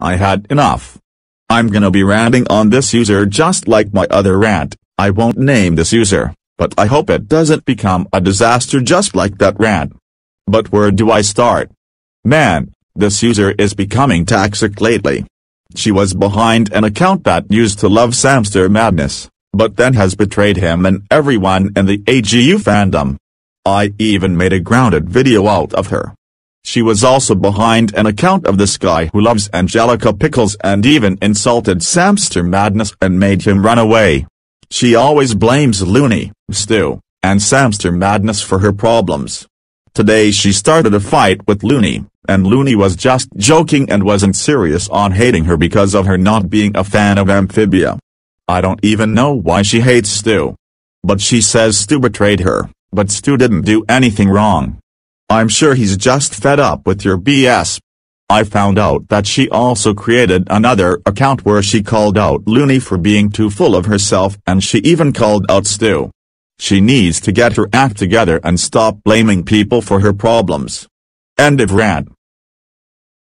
I had enough. I'm gonna be ranting on this user just like my other rant, I won't name this user, but I hope it doesn't become a disaster just like that rant. But where do I start? Man, this user is becoming toxic lately. She was behind an account that used to love Samster Madness, but then has betrayed him and everyone in the AGU fandom. I even made a grounded video out of her. She was also behind an account of this guy who loves Angelica Pickles and even insulted Samster Madness and made him run away. She always blames Looney, Stu, and Samster Madness for her problems. Today she started a fight with Looney, and Looney was just joking and wasn't serious on hating her because of her not being a fan of Amphibia. I don't even know why she hates Stu. But she says Stu betrayed her, but Stu didn't do anything wrong. I'm sure he's just fed up with your BS. I found out that she also created another account where she called out Looney for being too full of herself and she even called out Stu. She needs to get her act together and stop blaming people for her problems. End of rant.